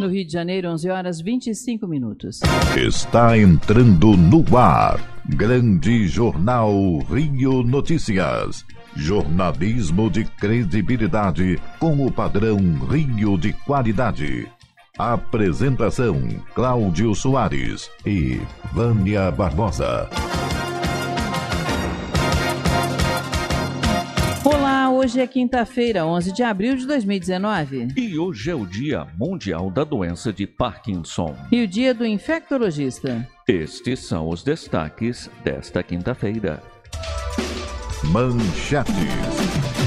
No Rio de Janeiro, 11 horas 25 minutos. Está entrando no ar. Grande Jornal Rio Notícias. Jornalismo de credibilidade com o padrão Rio de qualidade. Apresentação: Cláudio Soares e Vânia Barbosa. Hoje é quinta-feira, 11 de abril de 2019. E hoje é o Dia Mundial da Doença de Parkinson. E o dia do infectologista. Estes são os destaques desta quinta-feira. Manchetes.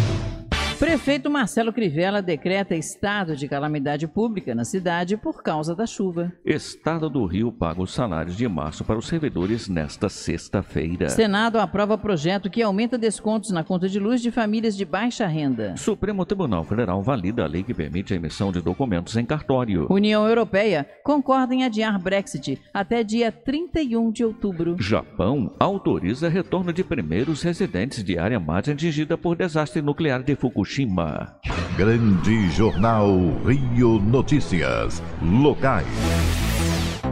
Prefeito Marcelo Crivella decreta estado de calamidade pública na cidade por causa da chuva. Estado do Rio paga os salários de março para os servidores nesta sexta-feira. Senado aprova projeto que aumenta descontos na conta de luz de famílias de baixa renda. Supremo Tribunal Federal valida a lei que permite a emissão de documentos em cartório. União Europeia concorda em adiar Brexit até dia 31 de outubro. Japão autoriza retorno de primeiros residentes de área mais atingida por desastre nuclear de Fukushima. Grande Jornal Rio Notícias. Locais.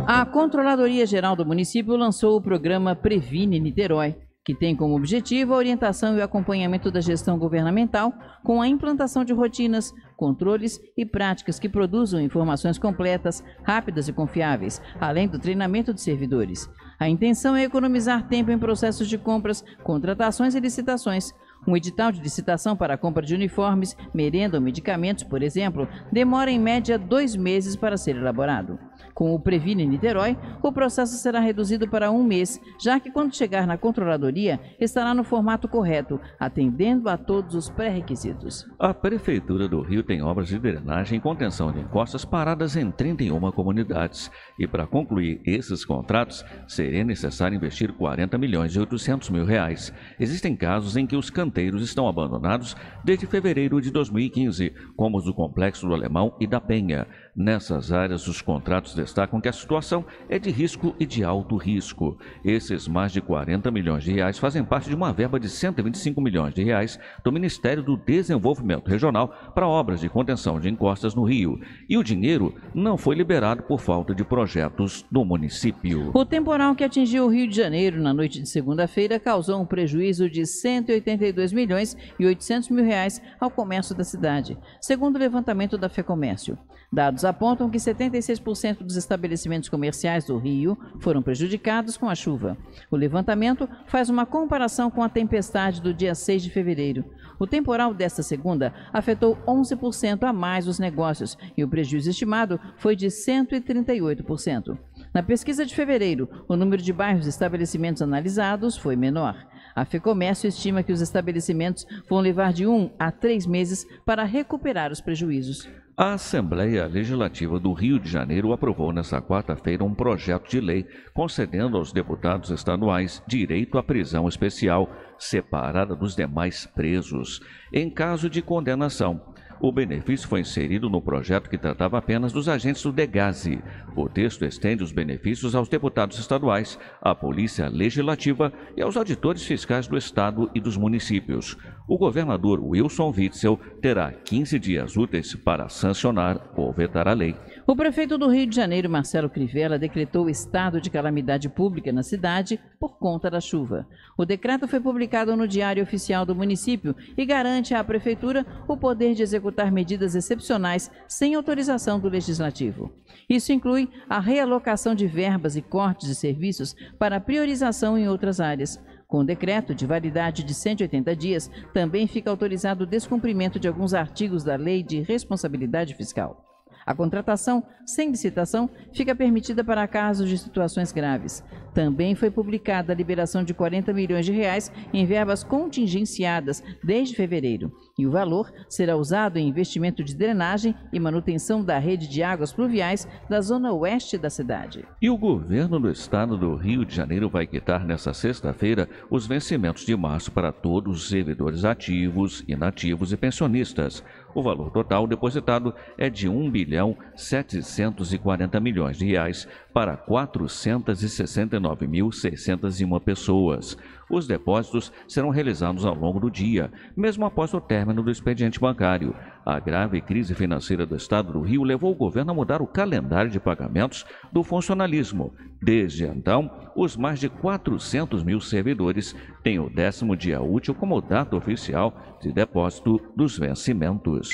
A Controladoria Geral do município lançou o programa Previne Niterói, que tem como objetivo a orientação e o acompanhamento da gestão governamental com a implantação de rotinas, controles e práticas que produzam informações completas, rápidas e confiáveis, além do treinamento de servidores. A intenção é economizar tempo em processos de compras, contratações e licitações um edital de licitação para a compra de uniformes, merenda ou medicamentos, por exemplo, demora em média dois meses para ser elaborado. Com o Previne Niterói, o processo será reduzido para um mês, já que quando chegar na controladoria, estará no formato correto, atendendo a todos os pré-requisitos. A Prefeitura do Rio tem obras de drenagem e contenção de encostas paradas em 31 comunidades. E para concluir esses contratos, seria necessário investir 40 milhões e 800 mil reais. Existem casos em que os canteiros estão abandonados desde fevereiro de 2015, como os do Complexo do Alemão e da Penha. Nessas áreas, os contratos destacam que a situação é de risco e de alto risco. Esses mais de 40 milhões de reais fazem parte de uma verba de 125 milhões de reais do Ministério do Desenvolvimento Regional para obras de contenção de encostas no Rio. E o dinheiro não foi liberado por falta de projetos do município. O temporal que atingiu o Rio de Janeiro na noite de segunda-feira causou um prejuízo de 182 milhões e 800 mil reais ao comércio da cidade, segundo o levantamento da FEComércio. Dados apontam que 76% dos estabelecimentos comerciais do Rio foram prejudicados com a chuva. O levantamento faz uma comparação com a tempestade do dia 6 de fevereiro. O temporal desta segunda afetou 11% a mais os negócios e o prejuízo estimado foi de 138%. Na pesquisa de fevereiro, o número de bairros e estabelecimentos analisados foi menor. A FEComércio estima que os estabelecimentos vão levar de um a três meses para recuperar os prejuízos. A Assembleia Legislativa do Rio de Janeiro aprovou nesta quarta-feira um projeto de lei concedendo aos deputados estaduais direito à prisão especial, separada dos demais presos, em caso de condenação. O benefício foi inserido no projeto que tratava apenas dos agentes do DEGASE. O texto estende os benefícios aos deputados estaduais, à Polícia Legislativa e aos auditores fiscais do Estado e dos municípios. O governador Wilson Witzel terá 15 dias úteis para sancionar ou vetar a lei. O prefeito do Rio de Janeiro, Marcelo Crivella, decretou estado de calamidade pública na cidade por conta da chuva. O decreto foi publicado no Diário Oficial do município e garante à prefeitura o poder de executar medidas excepcionais sem autorização do legislativo. Isso inclui a realocação de verbas e cortes de serviços para priorização em outras áreas. Com decreto de validade de 180 dias, também fica autorizado o descumprimento de alguns artigos da Lei de Responsabilidade Fiscal. A contratação sem licitação fica permitida para casos de situações graves. Também foi publicada a liberação de 40 milhões de reais em verbas contingenciadas desde fevereiro. E o valor será usado em investimento de drenagem e manutenção da rede de águas pluviais da zona oeste da cidade. E o governo do estado do Rio de Janeiro vai quitar nesta sexta-feira os vencimentos de março para todos os servidores ativos, inativos e pensionistas. O valor total depositado é de 1 bilhão 740 milhões de reais para 469.601 pessoas. Os depósitos serão realizados ao longo do dia, mesmo após o término do expediente bancário. A grave crise financeira do estado do Rio levou o governo a mudar o calendário de pagamentos do funcionalismo. Desde então, os mais de 400 mil servidores têm o décimo dia útil como data oficial de depósito dos vencimentos.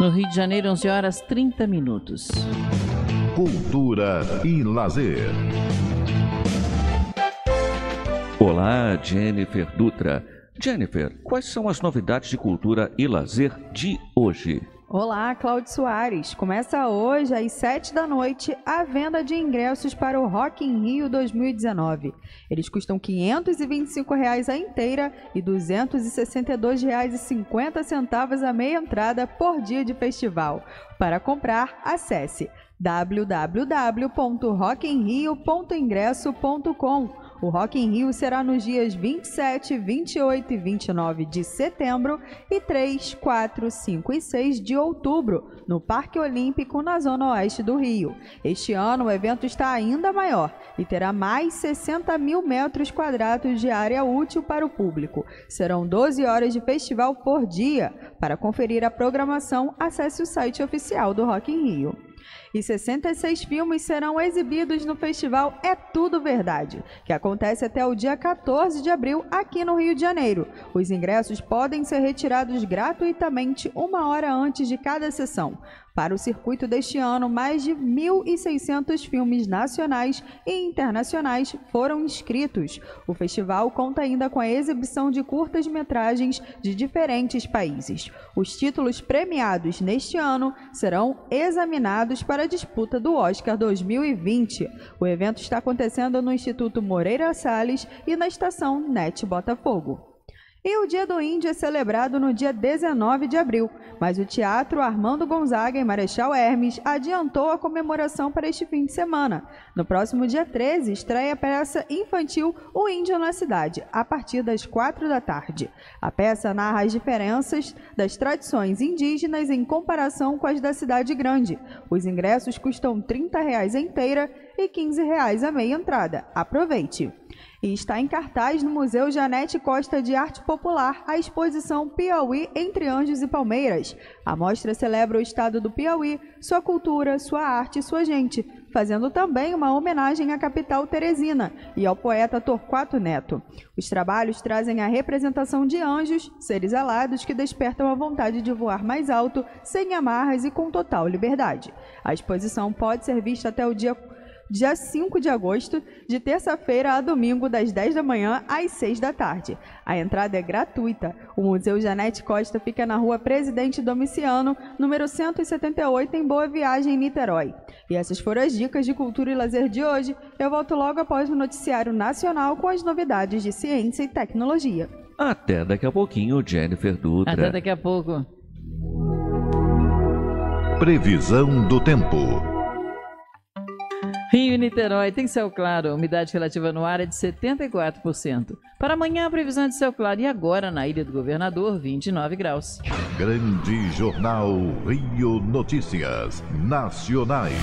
No Rio de Janeiro, 11 horas 30 minutos. Cultura e lazer. Olá, Jennifer Dutra. Jennifer, quais são as novidades de cultura e lazer de hoje? Olá, Cláudio Soares. Começa hoje, às 7 da noite, a venda de ingressos para o Rock in Rio 2019. Eles custam 525 reais a inteira e R$ 262,50 a meia entrada por dia de festival. Para comprar, acesse www.rockinrio.ingresso.com o Rock in Rio será nos dias 27, 28 e 29 de setembro e 3, 4, 5 e 6 de outubro, no Parque Olímpico, na zona oeste do Rio. Este ano o evento está ainda maior e terá mais 60 mil metros quadrados de área útil para o público. Serão 12 horas de festival por dia. Para conferir a programação, acesse o site oficial do Rock in Rio e 66 filmes serão exibidos no festival É Tudo Verdade, que acontece até o dia 14 de abril aqui no Rio de Janeiro. Os ingressos podem ser retirados gratuitamente uma hora antes de cada sessão. Para o circuito deste ano, mais de 1.600 filmes nacionais e internacionais foram inscritos. O festival conta ainda com a exibição de curtas-metragens de diferentes países. Os títulos premiados neste ano serão examinados para a disputa do Oscar 2020. O evento está acontecendo no Instituto Moreira Salles e na estação NET Botafogo. E o Dia do Índio é celebrado no dia 19 de abril, mas o Teatro Armando Gonzaga, em Marechal Hermes, adiantou a comemoração para este fim de semana. No próximo dia 13, estreia a peça infantil O Índio na Cidade, a partir das 4 da tarde. A peça narra as diferenças das tradições indígenas em comparação com as da cidade grande. Os ingressos custam 30 reais a inteira e 15 reais a meia entrada. Aproveite! E está em cartaz no Museu Janete Costa de Arte Popular a exposição Piauí entre Anjos e Palmeiras. A mostra celebra o estado do Piauí, sua cultura, sua arte e sua gente, fazendo também uma homenagem à capital Teresina e ao poeta Torquato Neto. Os trabalhos trazem a representação de anjos, seres alados que despertam a vontade de voar mais alto, sem amarras e com total liberdade. A exposição pode ser vista até o dia dia 5 de agosto, de terça-feira a domingo, das 10 da manhã às 6 da tarde. A entrada é gratuita. O Museu Janete Costa fica na rua Presidente Domiciano, número 178, em Boa Viagem, Niterói. E essas foram as dicas de cultura e lazer de hoje. Eu volto logo após o Noticiário Nacional com as novidades de ciência e tecnologia. Até daqui a pouquinho, Jennifer Dutra. Até daqui a pouco. Previsão do tempo. Rio e Niterói tem céu claro, a umidade relativa no ar é de 74%. Para amanhã, a previsão é de céu claro e agora na Ilha do Governador, 29 graus. Grande Jornal Rio Notícias Nacionais.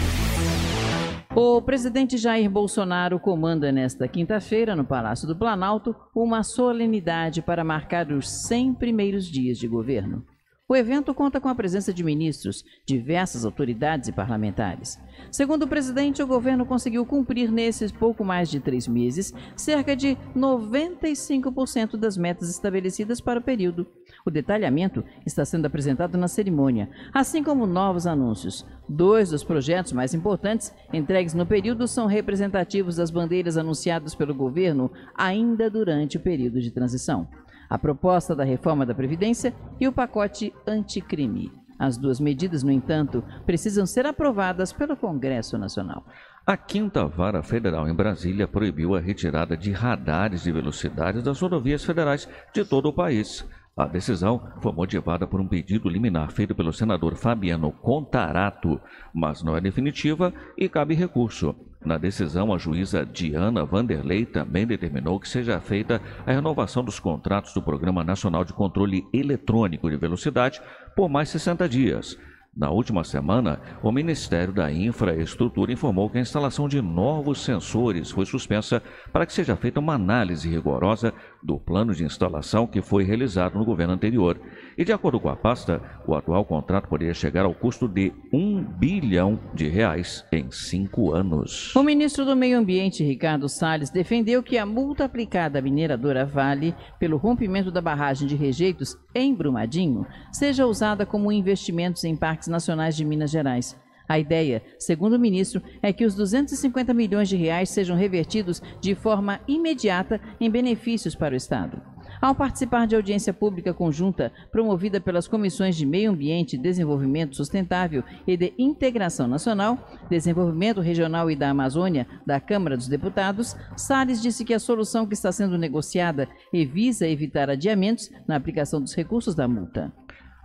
O presidente Jair Bolsonaro comanda nesta quinta-feira, no Palácio do Planalto, uma solenidade para marcar os 100 primeiros dias de governo. O evento conta com a presença de ministros, diversas autoridades e parlamentares. Segundo o presidente, o governo conseguiu cumprir nesses pouco mais de três meses cerca de 95% das metas estabelecidas para o período. O detalhamento está sendo apresentado na cerimônia, assim como novos anúncios. Dois dos projetos mais importantes entregues no período são representativos das bandeiras anunciadas pelo governo ainda durante o período de transição a proposta da reforma da Previdência e o pacote anticrime. As duas medidas, no entanto, precisam ser aprovadas pelo Congresso Nacional. A quinta vara federal em Brasília proibiu a retirada de radares de velocidade das rodovias federais de todo o país. A decisão foi motivada por um pedido liminar feito pelo senador Fabiano Contarato, mas não é definitiva e cabe recurso. Na decisão, a juíza Diana Vanderlei também determinou que seja feita a renovação dos contratos do Programa Nacional de Controle Eletrônico de Velocidade por mais 60 dias. Na última semana, o Ministério da Infraestrutura informou que a instalação de novos sensores foi suspensa para que seja feita uma análise rigorosa do plano de instalação que foi realizado no governo anterior. E de acordo com a pasta, o atual contrato poderia chegar ao custo de um bilhão de reais em cinco anos. O ministro do Meio Ambiente, Ricardo Salles, defendeu que a multa aplicada à mineradora Vale pelo rompimento da barragem de rejeitos em Brumadinho seja usada como investimentos em parques nacionais de Minas Gerais. A ideia, segundo o ministro, é que os 250 milhões de reais sejam revertidos de forma imediata em benefícios para o Estado. Ao participar de audiência pública conjunta promovida pelas comissões de Meio Ambiente, Desenvolvimento Sustentável e de Integração Nacional, Desenvolvimento Regional e da Amazônia, da Câmara dos Deputados, Salles disse que a solução que está sendo negociada visa evitar adiamentos na aplicação dos recursos da multa.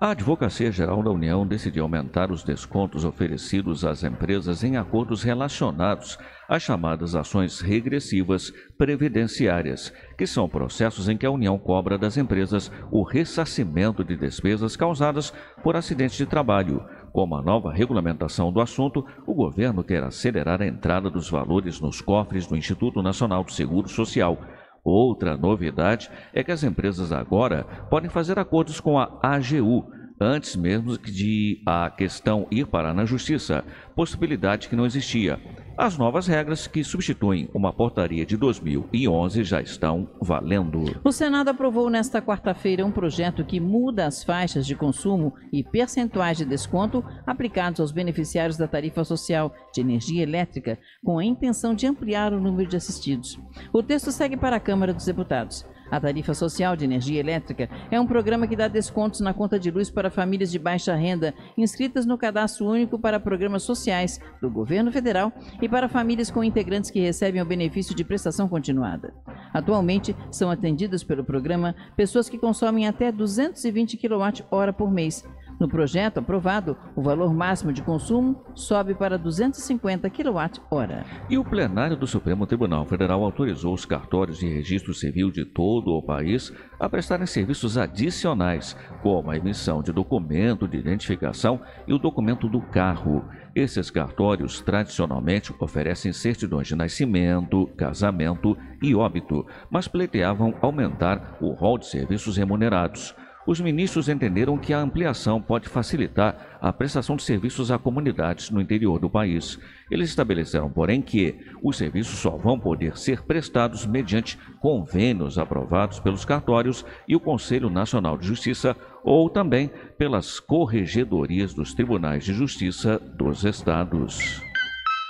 A Advocacia Geral da União decidiu aumentar os descontos oferecidos às empresas em acordos relacionados às chamadas ações regressivas previdenciárias, que são processos em que a União cobra das empresas o ressarcimento de despesas causadas por acidentes de trabalho. Com a nova regulamentação do assunto, o governo quer acelerar a entrada dos valores nos cofres do Instituto Nacional do Seguro Social. Outra novidade é que as empresas agora podem fazer acordos com a AGU, antes mesmo de a questão ir parar na justiça, possibilidade que não existia. As novas regras que substituem uma portaria de 2011 já estão valendo. O Senado aprovou nesta quarta-feira um projeto que muda as faixas de consumo e percentuais de desconto aplicados aos beneficiários da tarifa social de energia elétrica, com a intenção de ampliar o número de assistidos. O texto segue para a Câmara dos Deputados. A tarifa social de energia elétrica é um programa que dá descontos na conta de luz para famílias de baixa renda inscritas no cadastro único para programas sociais do governo federal e para famílias com integrantes que recebem o benefício de prestação continuada. Atualmente, são atendidas pelo programa pessoas que consomem até 220 kWh por mês, no projeto aprovado, o valor máximo de consumo sobe para 250 kWh. E o plenário do Supremo Tribunal Federal autorizou os cartórios de registro civil de todo o país a prestarem serviços adicionais, como a emissão de documento de identificação e o documento do carro. Esses cartórios tradicionalmente oferecem certidões de nascimento, casamento e óbito, mas pleiteavam aumentar o rol de serviços remunerados os ministros entenderam que a ampliação pode facilitar a prestação de serviços a comunidades no interior do país. Eles estabeleceram, porém, que os serviços só vão poder ser prestados mediante convênios aprovados pelos cartórios e o Conselho Nacional de Justiça ou também pelas corregedorias dos tribunais de justiça dos estados.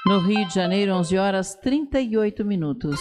No Rio de Janeiro, 11 horas 38 minutos.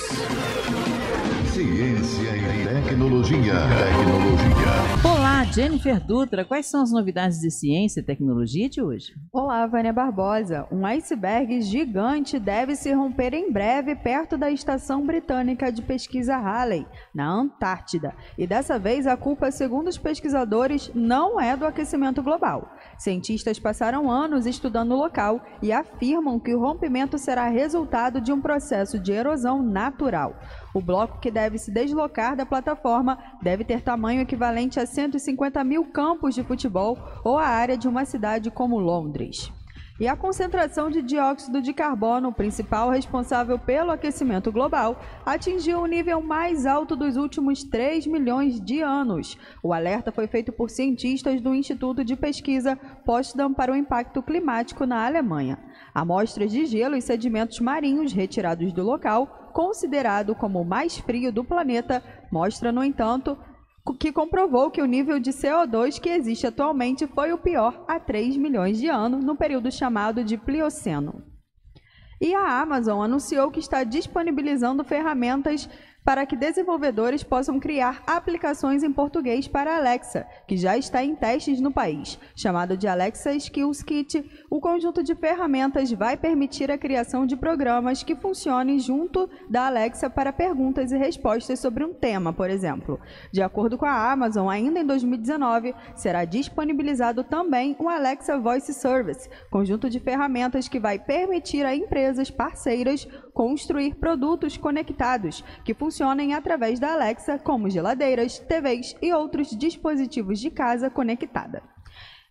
Ciência e tecnologia. Tecnologia. Jennifer Dutra. Quais são as novidades de ciência e tecnologia de hoje? Olá, Vânia Barbosa. Um iceberg gigante deve se romper em breve perto da estação britânica de pesquisa Halley, na Antártida. E dessa vez a culpa, segundo os pesquisadores, não é do aquecimento global. Cientistas passaram anos estudando o local e afirmam que o rompimento será resultado de um processo de erosão natural. O bloco que deve se deslocar da plataforma deve ter tamanho equivalente a 150 mil campos de futebol ou a área de uma cidade como Londres. E a concentração de dióxido de carbono, principal responsável pelo aquecimento global, atingiu o nível mais alto dos últimos 3 milhões de anos. O alerta foi feito por cientistas do Instituto de Pesquisa Potsdam para o Impacto Climático na Alemanha. Amostras de gelo e sedimentos marinhos retirados do local, considerado como o mais frio do planeta, mostra, no entanto, que comprovou que o nível de CO2 que existe atualmente foi o pior há 3 milhões de anos, no período chamado de Plioceno. E a Amazon anunciou que está disponibilizando ferramentas para que desenvolvedores possam criar aplicações em português para Alexa, que já está em testes no país. Chamado de Alexa Skills Kit, o conjunto de ferramentas vai permitir a criação de programas que funcionem junto da Alexa para perguntas e respostas sobre um tema, por exemplo. De acordo com a Amazon, ainda em 2019 será disponibilizado também o Alexa Voice Service, conjunto de ferramentas que vai permitir a empresas parceiras construir produtos conectados que funcionem através da Alexa, como geladeiras, TVs e outros dispositivos de casa conectada.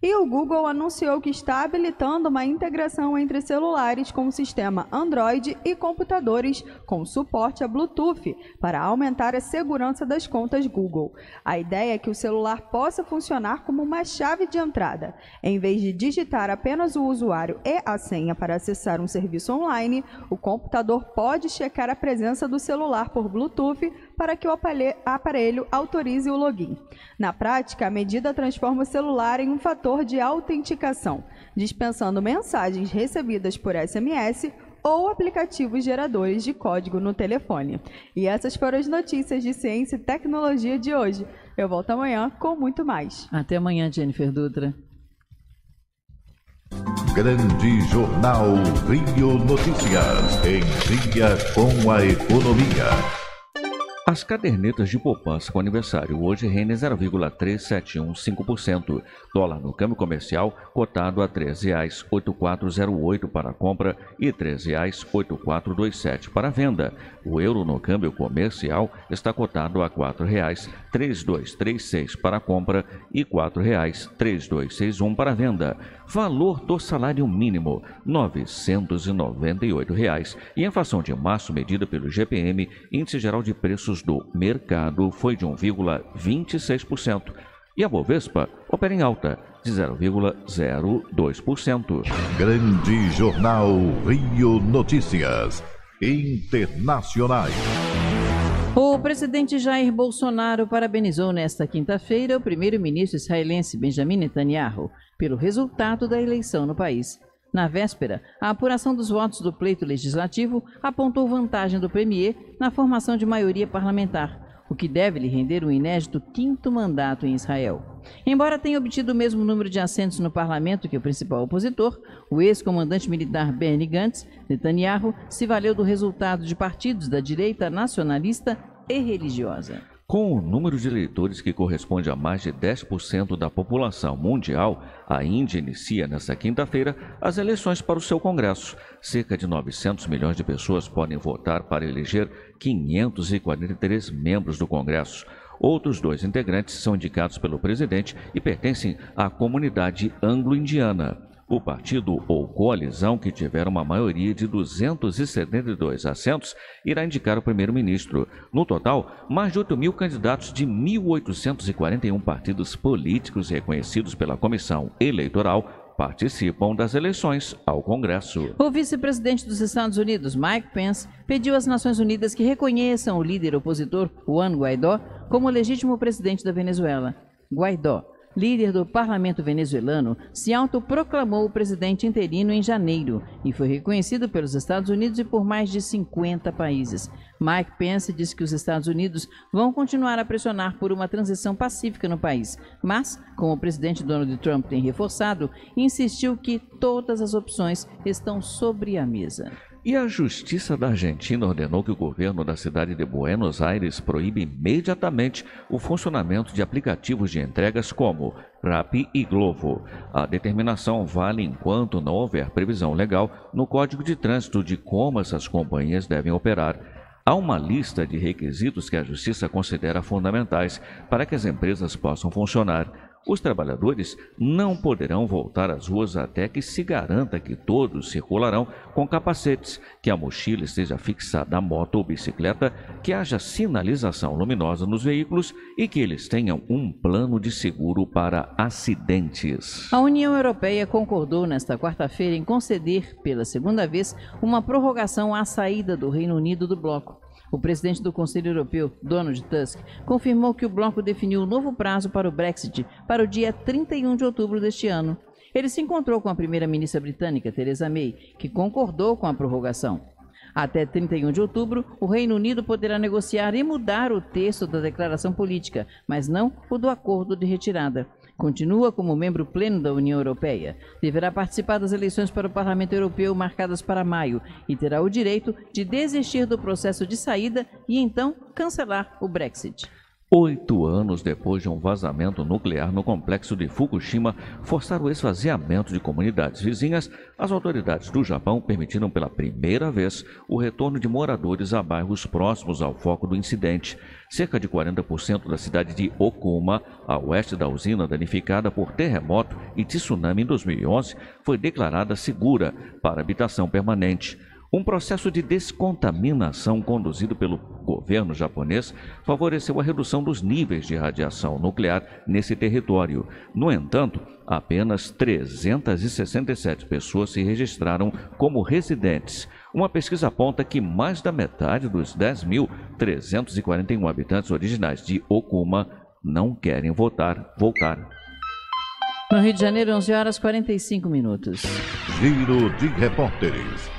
E o Google anunciou que está habilitando uma integração entre celulares com o sistema Android e computadores com suporte a Bluetooth para aumentar a segurança das contas Google. A ideia é que o celular possa funcionar como uma chave de entrada. Em vez de digitar apenas o usuário e a senha para acessar um serviço online, o computador pode checar a presença do celular por Bluetooth para que o aparelho autorize o login. Na prática, a medida transforma o celular em um fator de autenticação, dispensando mensagens recebidas por SMS ou aplicativos geradores de código no telefone. E essas foram as notícias de ciência e tecnologia de hoje. Eu volto amanhã com muito mais. Até amanhã, Jennifer Dutra. Grande Jornal Rio Notícias. Em dia com a economia. As cadernetas de poupança com aniversário hoje rendem 0,3715%. Dólar no câmbio comercial cotado a R$ 13,8408 para compra e R$ 13,8427 para venda. O euro no câmbio comercial está cotado a R$ 4,3236 para compra e R$ 4,3261 para venda. Valor do salário mínimo, 998 reais. E a inflação de março medida pelo GPM, Índice Geral de Preços do Mercado, foi de 1,26%. E a Bovespa opera em alta, de 0,02%. Grande Jornal Rio Notícias. Internacionais. O presidente Jair Bolsonaro parabenizou nesta quinta-feira o primeiro-ministro israelense Benjamin Netanyahu pelo resultado da eleição no país. Na véspera, a apuração dos votos do pleito legislativo apontou vantagem do premier na formação de maioria parlamentar, o que deve lhe render um inédito quinto mandato em Israel. Embora tenha obtido o mesmo número de assentos no parlamento que o principal opositor, o ex-comandante militar Benny Gantz, Netanyahu se valeu do resultado de partidos da direita nacionalista e religiosa. Com o número de eleitores que corresponde a mais de 10% da população mundial, a Índia inicia nesta quinta-feira as eleições para o seu Congresso. Cerca de 900 milhões de pessoas podem votar para eleger 543 membros do Congresso. Outros dois integrantes são indicados pelo presidente e pertencem à comunidade anglo-indiana. O partido ou coalizão que tiver uma maioria de 272 assentos irá indicar o primeiro-ministro. No total, mais de 8 mil candidatos de 1.841 partidos políticos reconhecidos pela Comissão Eleitoral participam das eleições ao Congresso. O vice-presidente dos Estados Unidos, Mike Pence, pediu às Nações Unidas que reconheçam o líder opositor, Juan Guaidó, como legítimo presidente da Venezuela. Guaidó líder do parlamento venezuelano, se autoproclamou o presidente interino em janeiro e foi reconhecido pelos Estados Unidos e por mais de 50 países. Mike Pence disse que os Estados Unidos vão continuar a pressionar por uma transição pacífica no país, mas, como o presidente Donald Trump tem reforçado, insistiu que todas as opções estão sobre a mesa. E a Justiça da Argentina ordenou que o governo da cidade de Buenos Aires proíba imediatamente o funcionamento de aplicativos de entregas como Rappi e Glovo. A determinação vale enquanto não houver previsão legal no Código de Trânsito de como essas companhias devem operar. Há uma lista de requisitos que a Justiça considera fundamentais para que as empresas possam funcionar. Os trabalhadores não poderão voltar às ruas até que se garanta que todos circularão com capacetes, que a mochila esteja fixada à moto ou bicicleta, que haja sinalização luminosa nos veículos e que eles tenham um plano de seguro para acidentes. A União Europeia concordou nesta quarta-feira em conceder, pela segunda vez, uma prorrogação à saída do Reino Unido do bloco. O presidente do Conselho Europeu, Donald Tusk, confirmou que o bloco definiu um novo prazo para o Brexit para o dia 31 de outubro deste ano. Ele se encontrou com a primeira-ministra britânica, Theresa May, que concordou com a prorrogação. Até 31 de outubro, o Reino Unido poderá negociar e mudar o texto da declaração política, mas não o do acordo de retirada. Continua como membro pleno da União Europeia. Deverá participar das eleições para o Parlamento Europeu marcadas para maio e terá o direito de desistir do processo de saída e então cancelar o Brexit. Oito anos depois de um vazamento nuclear no complexo de Fukushima forçar o esvaziamento de comunidades vizinhas, as autoridades do Japão permitiram pela primeira vez o retorno de moradores a bairros próximos ao foco do incidente. Cerca de 40% da cidade de Okuma, a oeste da usina danificada por terremoto e tsunami em 2011, foi declarada segura para habitação permanente. Um processo de descontaminação conduzido pelo governo japonês favoreceu a redução dos níveis de radiação nuclear nesse território. No entanto, apenas 367 pessoas se registraram como residentes. Uma pesquisa aponta que mais da metade dos 10.341 habitantes originais de Okuma não querem votar, voltar. No Rio de Janeiro, 11 horas 45 minutos. Giro de repórteres.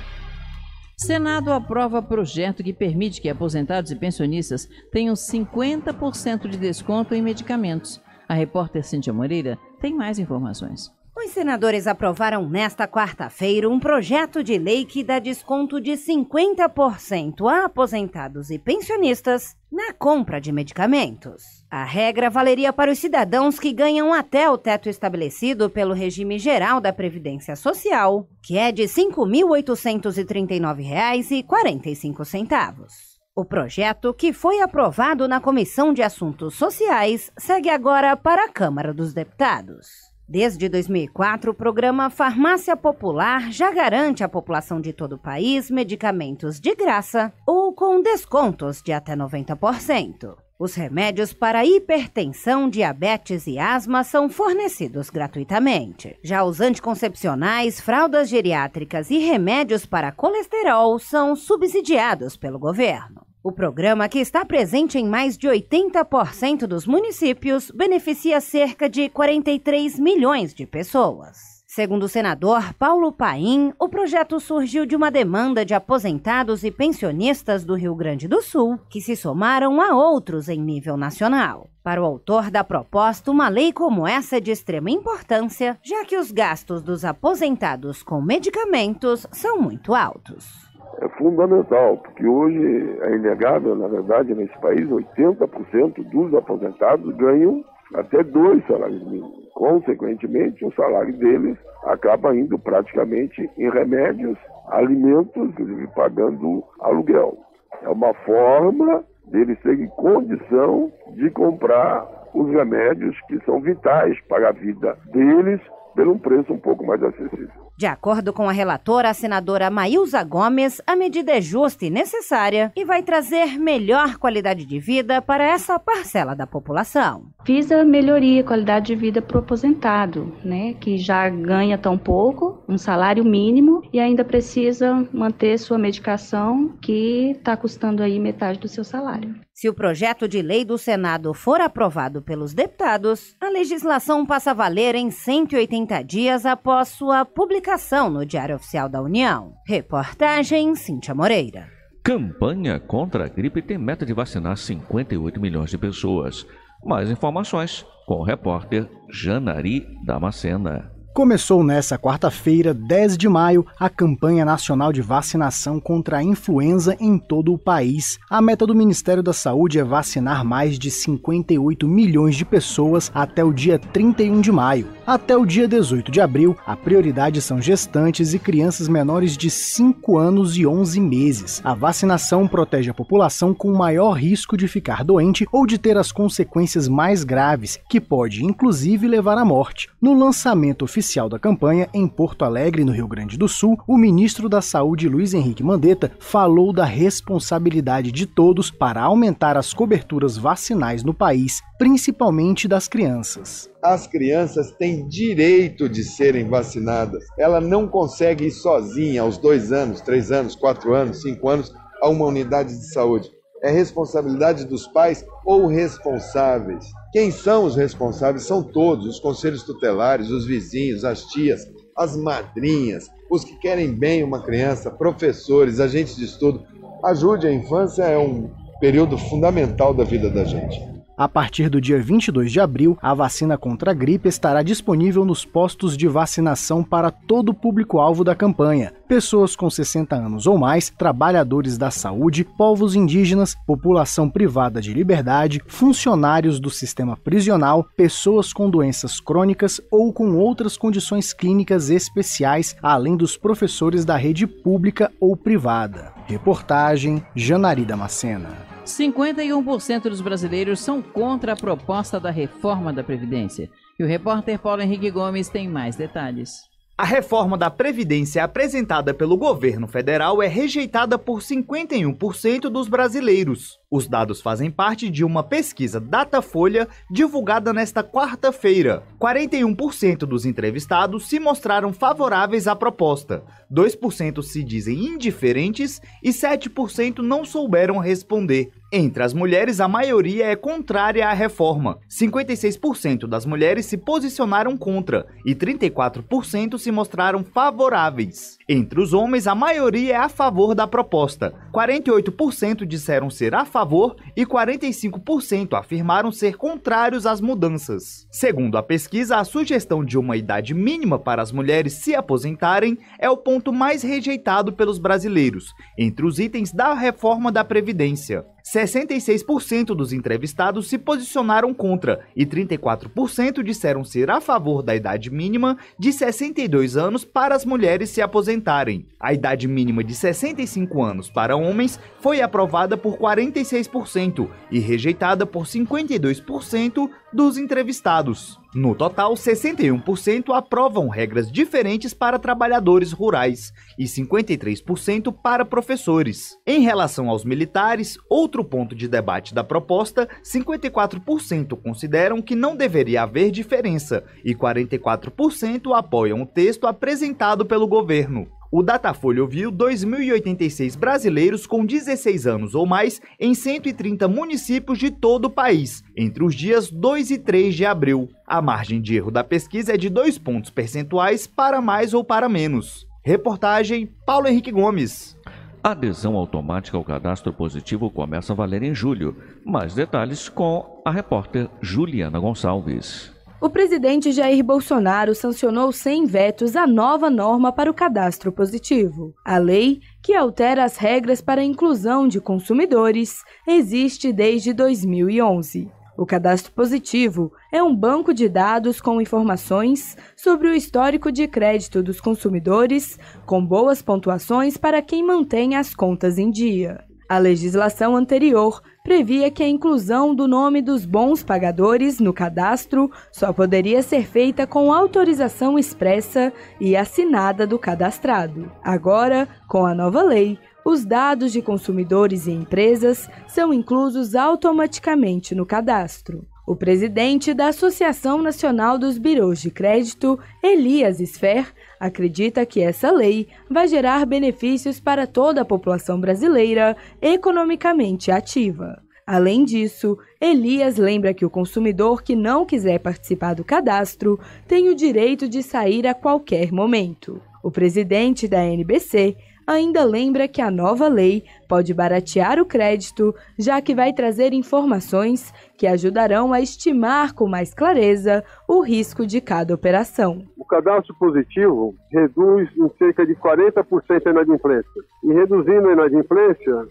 Senado aprova projeto que permite que aposentados e pensionistas tenham 50% de desconto em medicamentos. A repórter Cíntia Moreira tem mais informações. Os senadores aprovaram nesta quarta-feira um projeto de lei que dá desconto de 50% a aposentados e pensionistas na compra de medicamentos. A regra valeria para os cidadãos que ganham até o teto estabelecido pelo regime geral da Previdência Social, que é de R$ 5.839,45. O projeto, que foi aprovado na Comissão de Assuntos Sociais, segue agora para a Câmara dos Deputados. Desde 2004, o programa Farmácia Popular já garante à população de todo o país medicamentos de graça ou com descontos de até 90%. Os remédios para hipertensão, diabetes e asma são fornecidos gratuitamente. Já os anticoncepcionais, fraldas geriátricas e remédios para colesterol são subsidiados pelo governo. O programa, que está presente em mais de 80% dos municípios, beneficia cerca de 43 milhões de pessoas. Segundo o senador Paulo Paim, o projeto surgiu de uma demanda de aposentados e pensionistas do Rio Grande do Sul, que se somaram a outros em nível nacional. Para o autor da proposta, uma lei como essa é de extrema importância, já que os gastos dos aposentados com medicamentos são muito altos. É fundamental, porque hoje é inegável, na verdade, nesse país, 80% dos aposentados ganham até dois salários mínimos. Consequentemente, o salário deles acaba indo praticamente em remédios, alimentos, inclusive pagando aluguel. É uma forma deles terem condição de comprar os remédios que são vitais para a vida deles pelo um preço um pouco mais acessível. De acordo com a relatora, a senadora Maílza Gomes, a medida é justa e necessária e vai trazer melhor qualidade de vida para essa parcela da população. Visa melhoria qualidade de vida para o aposentado, né, que já ganha tão pouco, um salário mínimo e ainda precisa manter sua medicação que está custando aí metade do seu salário. Se o projeto de lei do Senado for aprovado pelos deputados, a legislação passa a valer em 180 dias após sua publicação no Diário Oficial da União. Reportagem Cíntia Moreira. Campanha contra a gripe tem meta de vacinar 58 milhões de pessoas. Mais informações com o repórter Janari Damascena. Começou nesta quarta-feira, 10 de maio, a campanha nacional de vacinação contra a influenza em todo o país. A meta do Ministério da Saúde é vacinar mais de 58 milhões de pessoas até o dia 31 de maio. Até o dia 18 de abril, a prioridade são gestantes e crianças menores de 5 anos e 11 meses. A vacinação protege a população com maior risco de ficar doente ou de ter as consequências mais graves, que pode inclusive levar à morte. No lançamento oficial da campanha em Porto Alegre, no Rio Grande do Sul, o ministro da Saúde, Luiz Henrique Mandetta, falou da responsabilidade de todos para aumentar as coberturas vacinais no país, principalmente das crianças. As crianças têm direito de serem vacinadas. Ela não consegue ir sozinha aos dois anos, três anos, quatro anos, cinco anos a uma unidade de saúde é responsabilidade dos pais ou responsáveis. Quem são os responsáveis? São todos, os conselhos tutelares, os vizinhos, as tias, as madrinhas, os que querem bem uma criança, professores, agentes de estudo. Ajude a infância é um período fundamental da vida da gente. A partir do dia 22 de abril, a vacina contra a gripe estará disponível nos postos de vacinação para todo o público-alvo da campanha: pessoas com 60 anos ou mais, trabalhadores da saúde, povos indígenas, população privada de liberdade, funcionários do sistema prisional, pessoas com doenças crônicas ou com outras condições clínicas especiais, além dos professores da rede pública ou privada. Reportagem Janari Damascena. 51% dos brasileiros são contra a proposta da reforma da Previdência. E o repórter Paulo Henrique Gomes tem mais detalhes. A reforma da Previdência apresentada pelo governo federal é rejeitada por 51% dos brasileiros. Os dados fazem parte de uma pesquisa Datafolha divulgada nesta quarta-feira. 41% dos entrevistados se mostraram favoráveis à proposta, 2% se dizem indiferentes e 7% não souberam responder. Entre as mulheres, a maioria é contrária à reforma. 56% das mulheres se posicionaram contra e 34% se mostraram favoráveis. Entre os homens, a maioria é a favor da proposta. 48% disseram ser a favor e 45% afirmaram ser contrários às mudanças. Segundo a pesquisa, a sugestão de uma idade mínima para as mulheres se aposentarem é o ponto mais rejeitado pelos brasileiros, entre os itens da reforma da Previdência. 66% dos entrevistados se posicionaram contra e 34% disseram ser a favor da idade mínima de 62 anos para as mulheres se aposentarem. A idade mínima de 65 anos para homens foi aprovada por 46% e rejeitada por 52% dos entrevistados. No total, 61% aprovam regras diferentes para trabalhadores rurais e 53% para professores. Em relação aos militares, outro ponto de debate da proposta, 54% consideram que não deveria haver diferença e 44% apoiam o texto apresentado pelo governo. O Datafolha ouviu 2.086 brasileiros com 16 anos ou mais em 130 municípios de todo o país, entre os dias 2 e 3 de abril. A margem de erro da pesquisa é de 2 pontos percentuais para mais ou para menos. Reportagem Paulo Henrique Gomes. Adesão automática ao cadastro positivo começa a valer em julho. Mais detalhes com a repórter Juliana Gonçalves. O presidente Jair Bolsonaro sancionou sem vetos a nova norma para o cadastro positivo. A lei, que altera as regras para a inclusão de consumidores, existe desde 2011. O cadastro positivo é um banco de dados com informações sobre o histórico de crédito dos consumidores, com boas pontuações para quem mantém as contas em dia. A legislação anterior previa que a inclusão do nome dos bons pagadores no cadastro só poderia ser feita com autorização expressa e assinada do cadastrado. Agora, com a nova lei, os dados de consumidores e empresas são inclusos automaticamente no cadastro. O presidente da Associação Nacional dos Birôs de Crédito, Elias Sfer, acredita que essa lei vai gerar benefícios para toda a população brasileira economicamente ativa. Além disso, Elias lembra que o consumidor que não quiser participar do cadastro tem o direito de sair a qualquer momento. O presidente da NBC ainda lembra que a nova lei pode baratear o crédito, já que vai trazer informações que ajudarão a estimar com mais clareza o risco de cada operação. O cadastro positivo reduz em cerca de 40% a inadimplência. E reduzindo a inadimplência,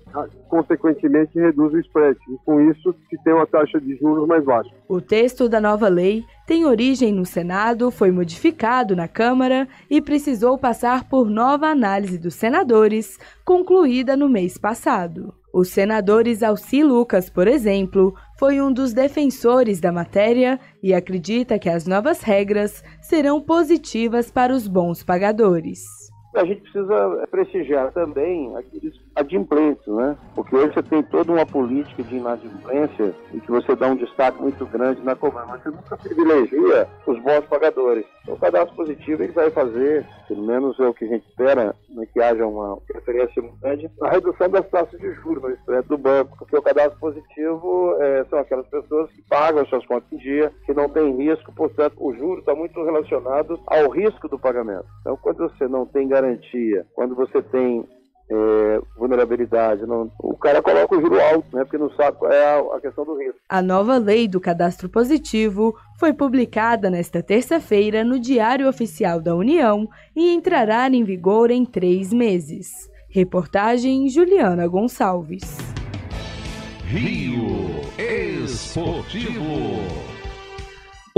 consequentemente reduz o spread. E com isso se tem uma taxa de juros mais baixa. O texto da nova lei tem origem no Senado, foi modificado na Câmara e precisou passar por nova análise dos senadores, concluída no mês passado. O senador Isalci Lucas, por exemplo, foi um dos defensores da matéria e acredita que as novas regras serão positivas para os bons pagadores. A gente precisa prestigiar também aqueles adimplentes, né? Porque hoje você tem toda uma política de inadimplência e que você dá um destaque muito grande na cobrança. Você nunca privilegia os bons pagadores. Então, o cadastro positivo ele vai fazer, pelo menos é o que a gente espera, né, que haja uma preferência grande, a redução das taxas de juros no spread do banco. Porque o cadastro positivo é, são aquelas pessoas que pagam as suas contas em dia, que não têm risco, portanto, o juro está muito relacionado ao risco do pagamento. Então, quando você não tem garantia, quando você tem é, vulnerabilidade. Não, o cara coloca o juro alto, né? Porque não sabe qual é a, a questão do risco. A nova lei do cadastro positivo foi publicada nesta terça-feira no Diário Oficial da União e entrará em vigor em três meses. Reportagem Juliana Gonçalves. Rio Esportivo.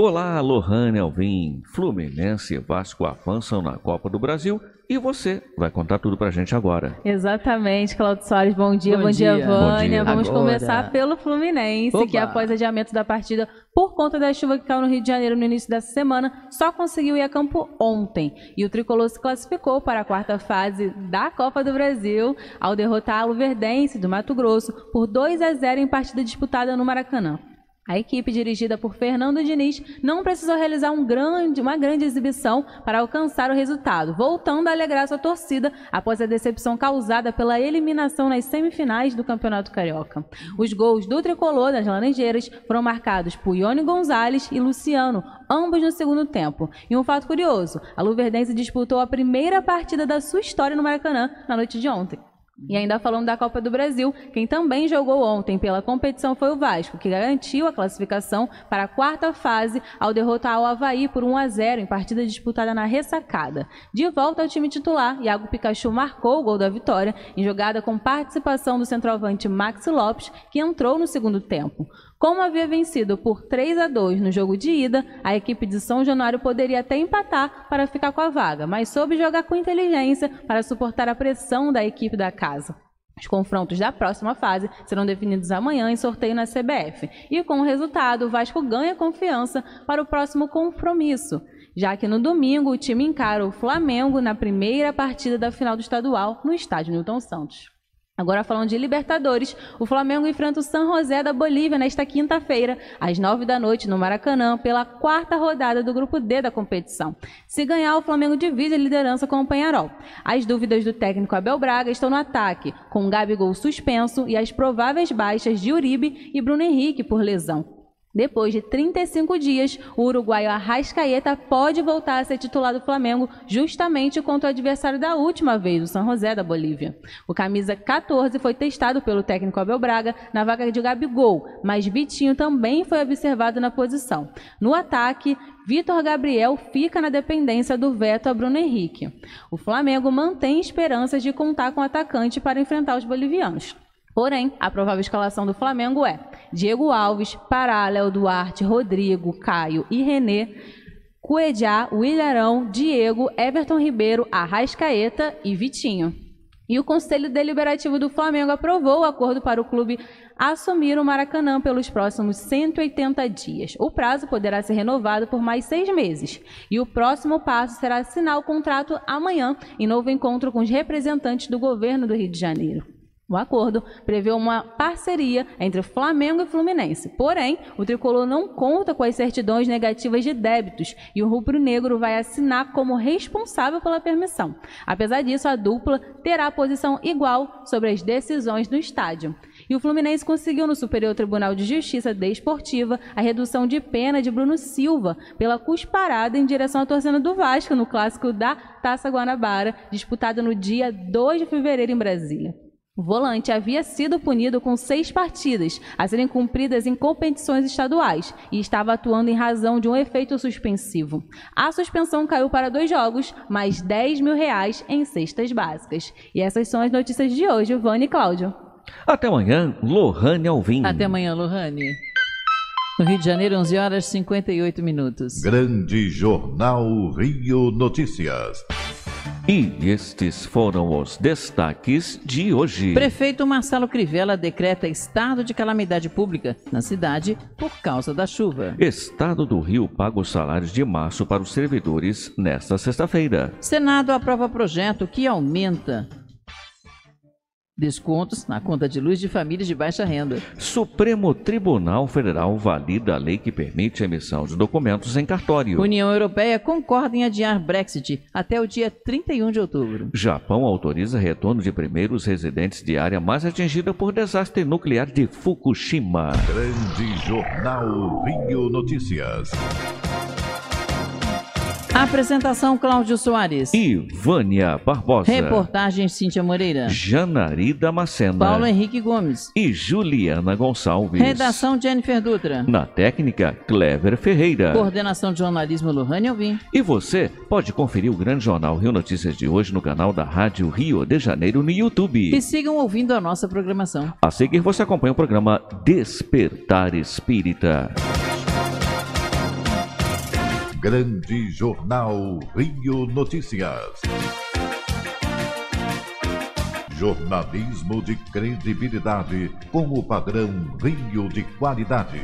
Olá, Lohane Alvim. Fluminense e Vasco avançam na Copa do Brasil e você vai contar tudo pra gente agora. Exatamente, Claudio Soares. Bom dia, bom, bom dia, dia, Vânia. Bom dia. Vamos agora. começar pelo Fluminense, Oba. que após adiamento da partida por conta da chuva que caiu no Rio de Janeiro no início dessa semana, só conseguiu ir a campo ontem. E o tricolor se classificou para a quarta fase da Copa do Brasil ao derrotar a Luverdense do Mato Grosso por 2 a 0 em partida disputada no Maracanã. A equipe dirigida por Fernando Diniz não precisou realizar um grande, uma grande exibição para alcançar o resultado, voltando a alegrar sua torcida após a decepção causada pela eliminação nas semifinais do Campeonato Carioca. Os gols do tricolor das Laranjeiras foram marcados por Ione Gonzalez e Luciano, ambos no segundo tempo. E um fato curioso, a Luverdense disputou a primeira partida da sua história no Maracanã na noite de ontem. E ainda falando da Copa do Brasil, quem também jogou ontem pela competição foi o Vasco, que garantiu a classificação para a quarta fase ao derrotar o Havaí por 1 a 0 em partida disputada na ressacada. De volta ao time titular, Iago Pikachu marcou o gol da vitória em jogada com participação do centroavante Max Lopes, que entrou no segundo tempo. Como havia vencido por 3 a 2 no jogo de ida, a equipe de São Januário poderia até empatar para ficar com a vaga, mas soube jogar com inteligência para suportar a pressão da equipe da casa. Os confrontos da próxima fase serão definidos amanhã em sorteio na CBF. E com o resultado, o Vasco ganha confiança para o próximo compromisso, já que no domingo o time encara o Flamengo na primeira partida da final do estadual no estádio Newton Santos. Agora falando de Libertadores, o Flamengo enfrenta o San José da Bolívia nesta quinta-feira, às nove da noite, no Maracanã, pela quarta rodada do Grupo D da competição. Se ganhar, o Flamengo divide a liderança com o Penharol. As dúvidas do técnico Abel Braga estão no ataque, com o Gabigol suspenso e as prováveis baixas de Uribe e Bruno Henrique por lesão. Depois de 35 dias, o uruguaio Arrascaeta pode voltar a ser titular do Flamengo justamente contra o adversário da última vez, o San José da Bolívia. O camisa 14 foi testado pelo técnico Abel Braga na vaga de Gabigol, mas Vitinho também foi observado na posição. No ataque, Vitor Gabriel fica na dependência do veto a Bruno Henrique. O Flamengo mantém esperanças de contar com o atacante para enfrentar os bolivianos. Porém, a provável escalação do Flamengo é Diego Alves, Pará, Léo Duarte, Rodrigo, Caio e Renê, Cuejá, Willarão, Diego, Everton Ribeiro, Arrascaeta e Vitinho. E o Conselho Deliberativo do Flamengo aprovou o acordo para o clube assumir o Maracanã pelos próximos 180 dias. O prazo poderá ser renovado por mais seis meses. E o próximo passo será assinar o contrato amanhã, em novo encontro com os representantes do governo do Rio de Janeiro. O acordo prevê uma parceria entre Flamengo e Fluminense. Porém, o tricolor não conta com as certidões negativas de débitos e o rubro-negro vai assinar como responsável pela permissão. Apesar disso, a dupla terá posição igual sobre as decisões do estádio. E o Fluminense conseguiu no Superior Tribunal de Justiça Desportiva a redução de pena de Bruno Silva pela cusparada em direção à torcida do Vasco no clássico da Taça Guanabara, disputado no dia 2 de fevereiro em Brasília. O volante havia sido punido com seis partidas, a serem cumpridas em competições estaduais, e estava atuando em razão de um efeito suspensivo. A suspensão caiu para dois jogos, mais 10 mil reais em cestas básicas. E essas são as notícias de hoje, Vani e Cláudio. Até amanhã, Lohane Alvim. Até amanhã, Lohane. No Rio de Janeiro, 11 horas e 58 minutos. Grande Jornal Rio Notícias. E estes foram os destaques de hoje. Prefeito Marcelo Crivella decreta estado de calamidade pública na cidade por causa da chuva. Estado do Rio paga os salários de março para os servidores nesta sexta-feira. Senado aprova projeto que aumenta Descontos na conta de luz de famílias de baixa renda. Supremo Tribunal Federal valida a lei que permite a emissão de documentos em cartório. União Europeia concorda em adiar Brexit até o dia 31 de outubro. Japão autoriza retorno de primeiros residentes de área mais atingida por desastre nuclear de Fukushima. Grande Jornal Rio Notícias. Apresentação Cláudio Soares. E Vânia Barbosa. Reportagem Cíntia Moreira. Janari Damascena. Paulo Henrique Gomes. E Juliana Gonçalves. Redação Jennifer Dutra. Na técnica, Clever Ferreira. Coordenação de jornalismo Lohane Alvim. E você pode conferir o grande jornal Rio Notícias de hoje no canal da Rádio Rio de Janeiro no YouTube. E sigam ouvindo a nossa programação. A seguir você acompanha o programa Despertar Espírita. Grande Jornal Rio Notícias. Jornalismo de credibilidade com o padrão Rio de qualidade.